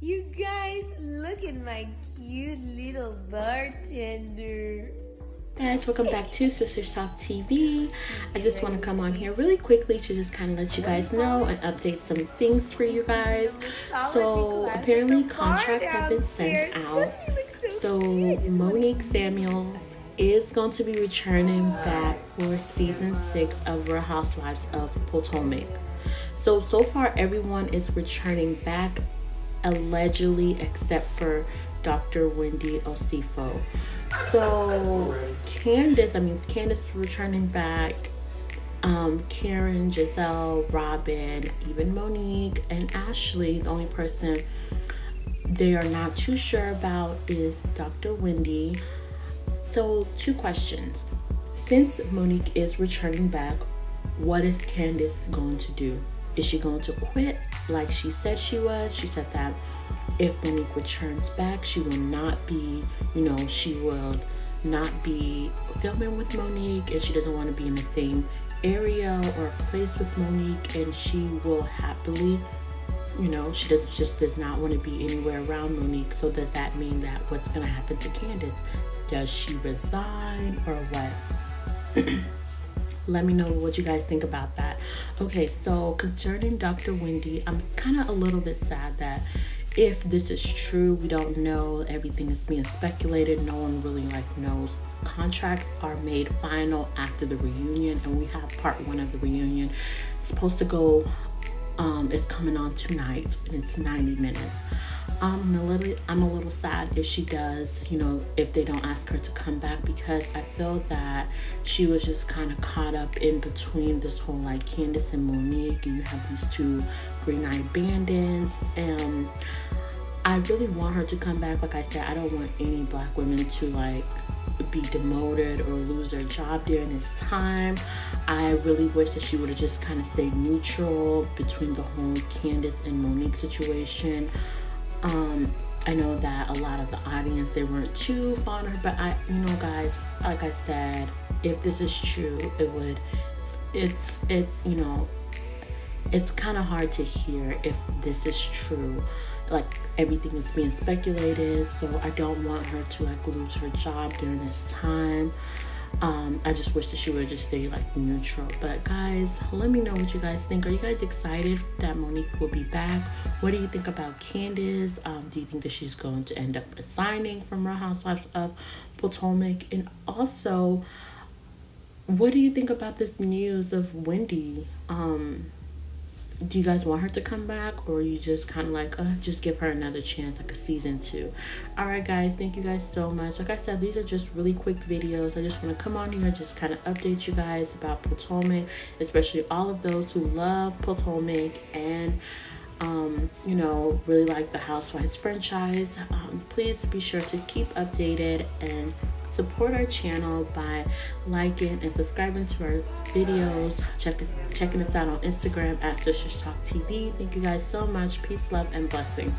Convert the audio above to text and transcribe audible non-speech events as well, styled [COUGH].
You guys, look at my cute little bartender. Guys, welcome back to Sisters Talk TV. I just want to come on here really quickly to just kind of let you guys know and update some things for you guys. So, apparently, contracts have been sent [LAUGHS] out. So, Monique Samuels is going to be returning back for season six of Real Housewives of Potomac. So, so far, everyone is returning back allegedly, except for Dr. Wendy Osefo. So Candiace, I mean Candiace returning back. Um, Karen, Gizelle, Robyn, even Monique, and Ashley. The only person they are not too sure about is Dr. Wendy. So, two questions. Since Monique is returning back, what is Candiace going to do? Is she going to quit like she said she was? She said that if Monique returns back, she will not be, you know, she will not be filming with Monique and she doesn't want to be in the same area or place with Monique and she will happily you know she does just does not want to be anywhere around Monique. So does that mean that what's going to happen to Candiace? Does she resign or what [CLEARS THROAT] let me know what you guys think about that. Okay so concerning Dr. Wendy I'm kind of a little bit sad that if this is true we don't know everything is being speculated no one really like knows. Contracts are made final after the reunion and we have part one of the reunion. It's supposed to go um it's coming on tonight and it's 90 minutes um, I'm a little I'm a little sad if she does, you know, if they don't ask her to come back because I feel that she was just kind of caught up in between this whole like Candiace and Monique and you have these two green eyed bandits and I really want her to come back. Like I said, I don't want any black women to like be demoted or lose their job during this time. I really wish that she would have just kind of stayed neutral between the whole Candiace and Monique situation. Um, I know that a lot of the audience they weren't too fond of her, but I, you know, guys, like I said, if this is true, it would, it's, it's, you know, it's kind of hard to hear if this is true. Like everything is being speculated so i don't want her to like lose her job during this time um i just wish that she would just stay like neutral. But guys let me know what you guys think. Are you guys excited that monique will be back? What do you think about Candiace? Um do you think that she's going to end up resigning from real housewives of potomac? And also what do you think about this news of wendy? Um do you guys want her to come back or you just kind of like uh, just give her another chance like a season two? All right guys thank you guys so much. Like i said these are just really quick videos. I just want to come on here just kind of update you guys about potomac especially all of those who love potomac and um, you know, really like the Housewives franchise, um, please be sure to keep updated and support our channel by liking and subscribing to our videos. Check us, checking us out on Instagram at Sisters Talk TV. Thank you guys so much. Peace, love, and blessing.